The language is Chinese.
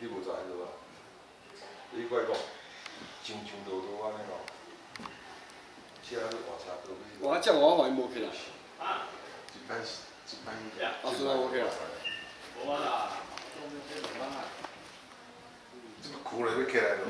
你无知影无？你怪讲，上上多多安尼咯，车要换车多不？我只我还无去啦。啊？一般是，一般。啊，是啦，无去啦。无啦，中间这两班啊。这么苦，要起来咯。